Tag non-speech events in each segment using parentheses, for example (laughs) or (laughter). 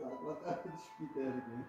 Está com a cara (laughs) de espinho, né?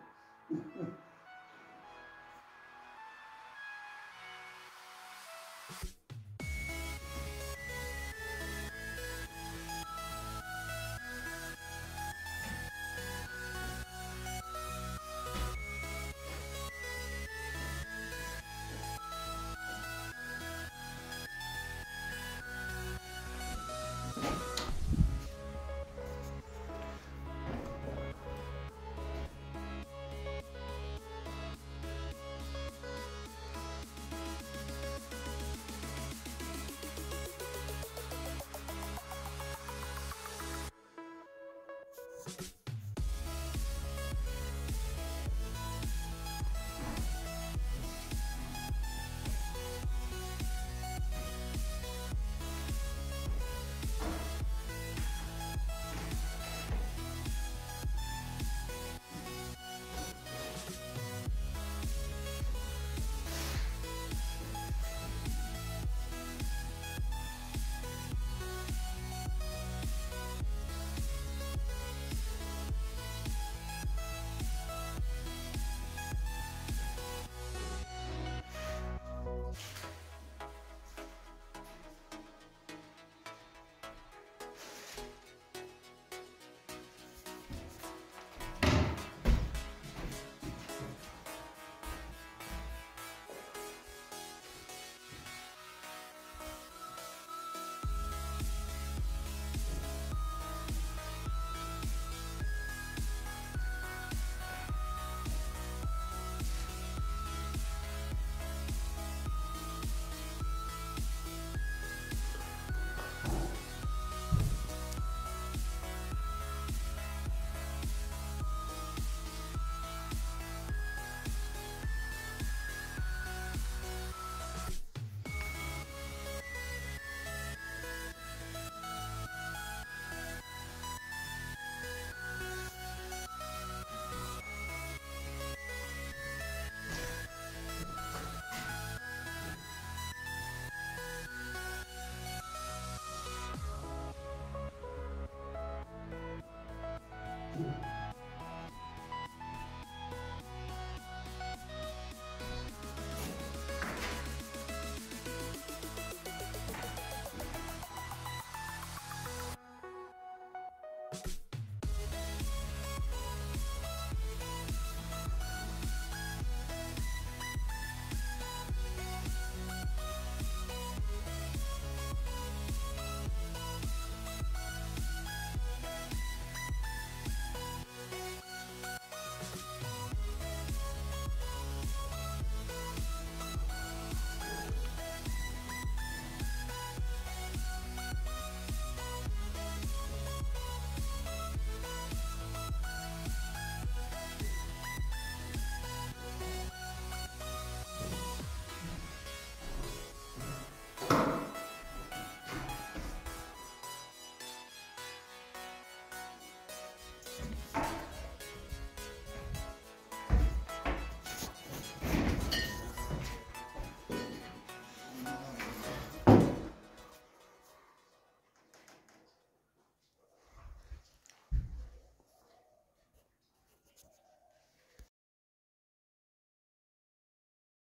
了。